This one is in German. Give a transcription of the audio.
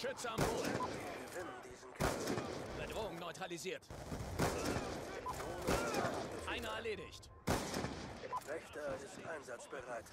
Schütze am Boden. Wir gewinnen diesen Kampf. Bedrohung neutralisiert. Einer erledigt. Wächter ist einsatzbereit.